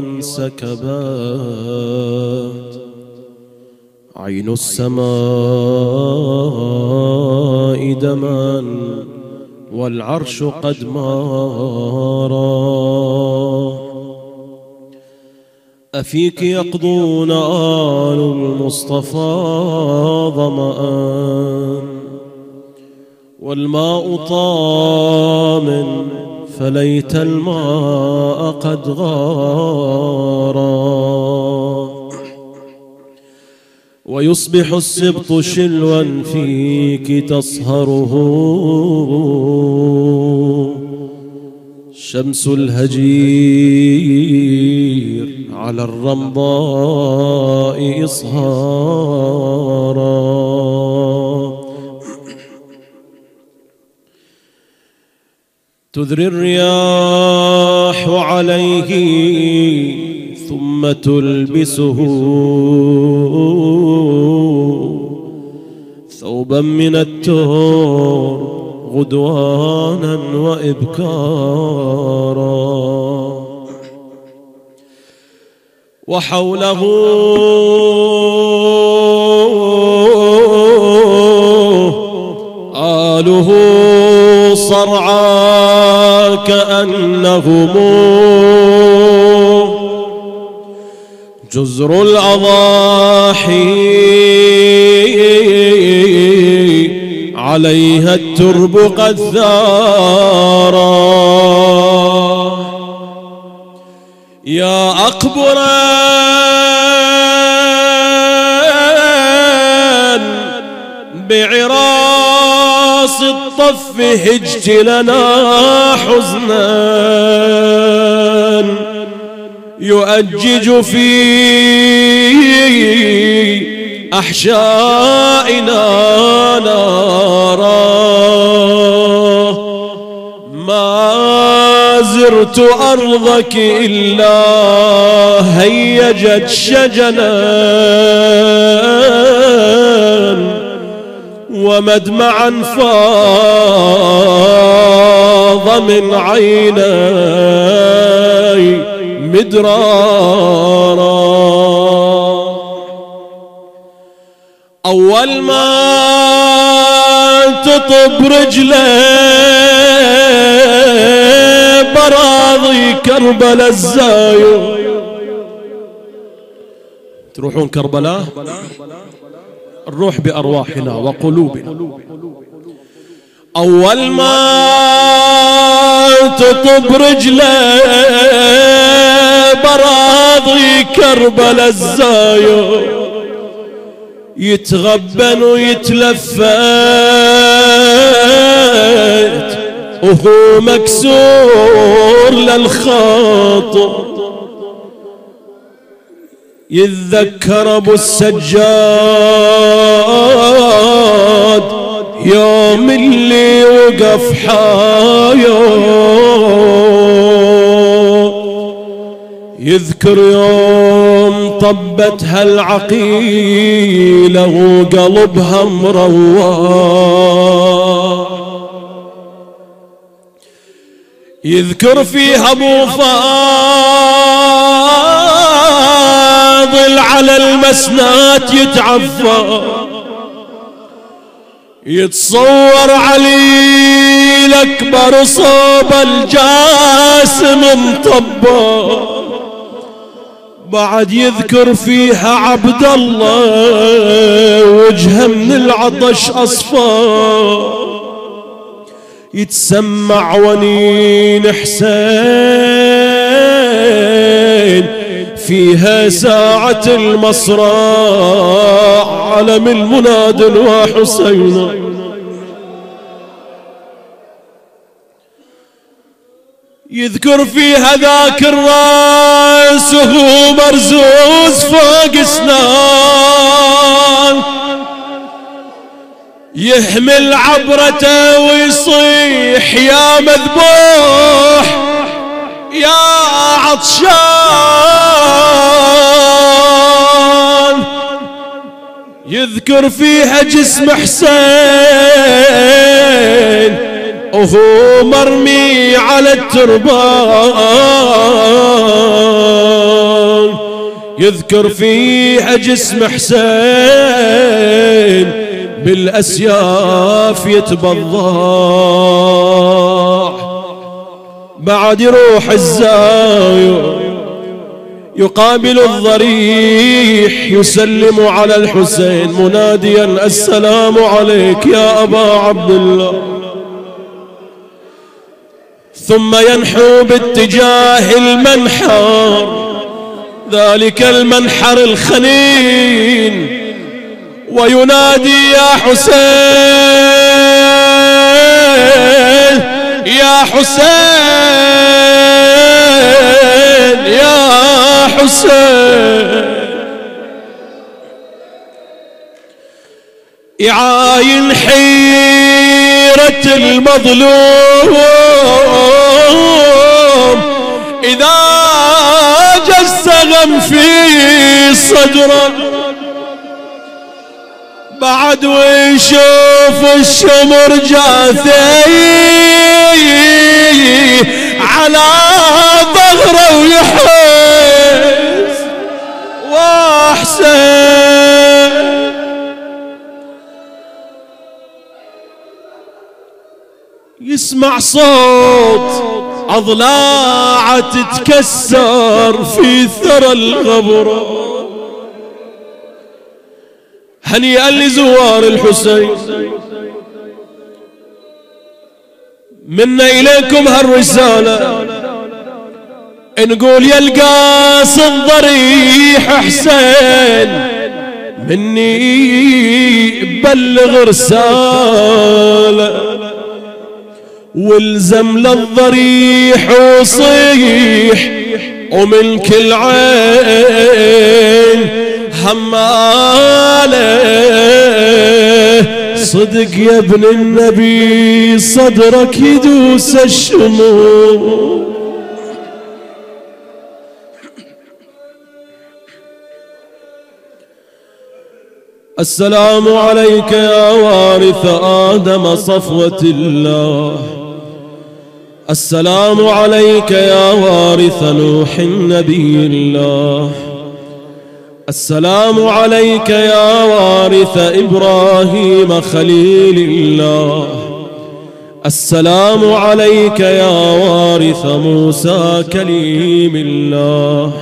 وانسكبت عين السماء دما والعرش قد مارا. أفيك يقضون آل المصطفى ظمآن. والماء طام فليت الماء قد غارا. ويصبح السبط شلوا فيك تصهره شمس الهجير على الرمضاء إصهارا. تذري الرياح عليه ثم تلبسه ثوبا من التور غدوانا وإبكارا. وحوله آله صرعى كأنهم جزر الأضاحي. عليها الترب قد ثارا يا أقبرا بعراس الطف هجت لنا حزنا. يؤجج في أحشائنا نارا. ما زرت أرضك إلا هيجت شجنا. ومدمعا فاض من عيني مدرارا. أول ما تطب رجله براضي كربلاء الزايو. تروحون كربلاء؟ الروح بأرواحنا وقلوبنا. أول ما تطب رجله براضي كربلاء الزايو يتغبن ويتلفت وهو مكسور للخاطر. يتذكر أبو السجاد يوم اللي وقف حايو. يذكر يوم طبت هالعقيلة وقلبها مروى. يذكر فيها أبو فاضل على المسنات يتعفى. يتصور علي الأكبر صوب الجاسم مطبّ بعد يذكر فيها عبد الله وجهه من العطش أصفى. يتسمع ونين حسين. فيها ساعة المصرع علم المناد وحسين. يذكر فيها ذاك الرأس وهو مرزوز فوق سنان يحمل عبرته ويصيح يا مذبوح يا عطشان. يذكر فيها جسم حسين وهو مرمي على التربان يذكر فيها جسم حسين بالأسياف يتبضع. بعد يروح الزاوية يقابل الضريح يسلم على الحسين مناديا السلام عليك يا أبا عبد الله ثم ينحو باتجاه المنحر ذلك المنحر الخنين. وينادي يا حسين يا حسين يا حسين. يعاين حيرة المظلوم إذا جس غم في صدره بعد ويشوف الشمر جاثي على ظهره ويحس واحسن يسمع صوت أضلاع تتكسر في ثرى الغبره هنيئا لزوار الحسين؟ منا إليكم هالرسالة. نقول يا القاصد ضريح حسين مني بلغ رسالة. والزم للضريح وصيح ومن كل عين حماله صدق يا ابن النبي صدرك يدوس الشموع. السلام عليك يا وارث آدم صفوة الله. السلام عليك يا وارث نوح النبي الله. السلام عليك يا وارث إبراهيم خليل الله. السلام عليك يا وارث موسى كليم الله.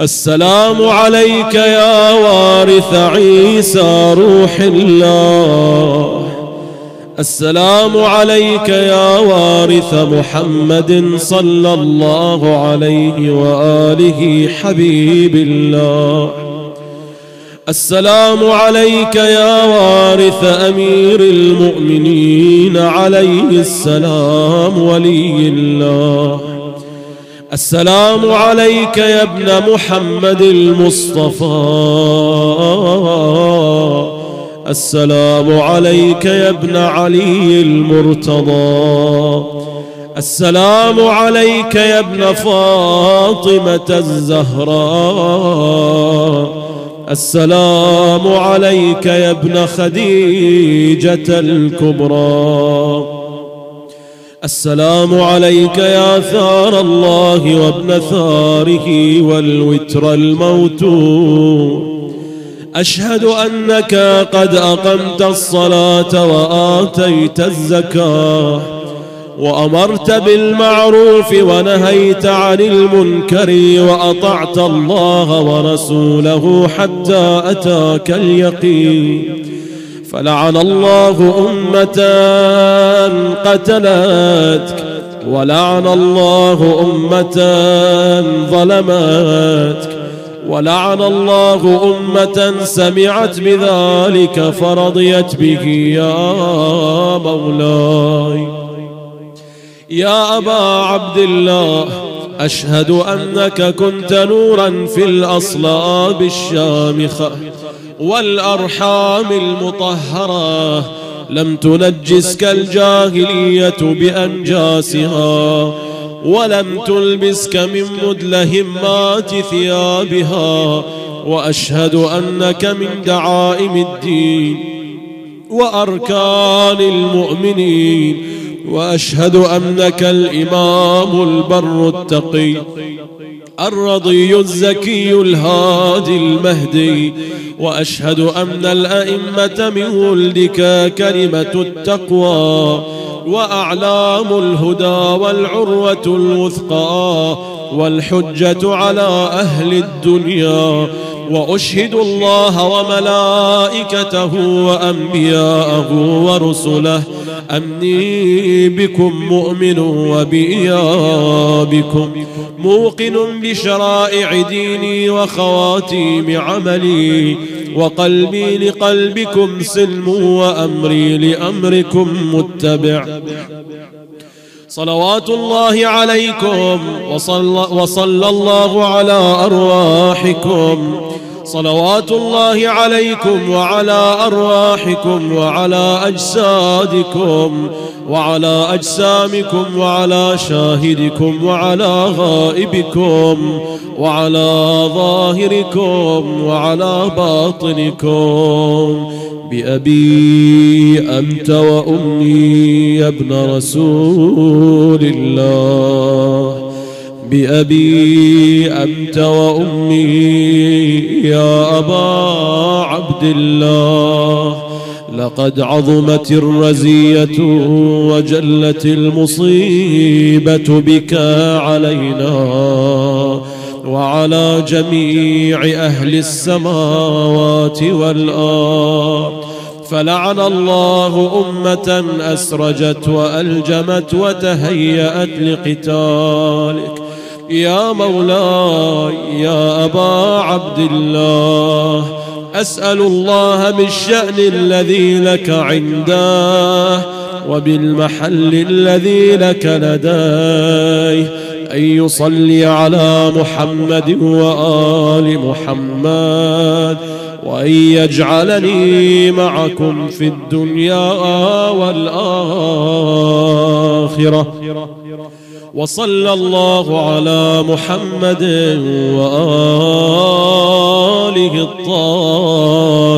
السلام عليك يا وارث عيسى روح الله. السلام عليك يا وارث محمد صلى الله عليه وآله حبيب الله. السلام عليك يا وارث أمير المؤمنين عليه السلام ولي الله. السلام عليك يا ابن محمد المصطفى. السلام عليك يا ابن علي المرتضى. السلام عليك يا ابن فاطمة الزهراء. السلام عليك يا ابن خديجة الكبرى. السلام عليك يا ثار الله وابن ثاره والوتر الموتور أشهد أنك قد أقمت الصلاة وآتيت الزكاة وأمرت بالمعروف ونهيت عن المنكر وأطعت الله ورسوله حتى أتاك اليقين. فلعن الله أمة قتلتك ولعن الله أمة ظلمتك ولعن الله أمة سمعت بذلك فرضيت به يا مولاي. يا أبا عبد الله أشهد أنك كنت نورا في الأصلاب الشامخة. والأرحام المطهرة. لم تنجسك الجاهلية بأنجاسها ولم تلبسك من مدلهمات ثيابها. وأشهد أنك من دعائم الدين وأركان المؤمنين. وأشهد أنك الإمام البر التقي الرضي الزكي الهادي المهدي. وأشهد أن الأئمة من ولدك كلمة التقوى وأعلام الهدى والعروة الوثقى والحجة على أهل الدنيا وأشهد الله وملائكته وأنبياءه ورسله. أني بكم مؤمن وبإيابكم. موقن بشرائع ديني وخواتيم عملي. وقلبي لقلبكم سلم وأمري لأمركم متبع. صلوات الله عليكم وصلى, وصلى الله على أرواحكم. صلوات الله عليكم وعلى أرواحكم وعلى أجسادكم وعلى أجسامكم وعلى شاهدكم وعلى غائبكم وعلى ظاهركم وعلى باطنكم. بأبي أنت وأمي يا ابن رسول الله. بأبي أنت وأمي يا أبا عبد الله. لقد عظمت الرزية وجلت المصيبة بك علينا وعلى جميع أهل السماوات والأرض. فلعن الله أمة أسرجت وألجمت وتهيأت لقتالك. يا مولاي يا أبا عبد الله أسأل الله بالشأن الذي لك عنده وبالمحل الذي لك لديه أن يصلي على محمد وآل محمد وأن يجعلني معكم في الدنيا والآخرة. وصلى الله على محمد وآله الطاهرين.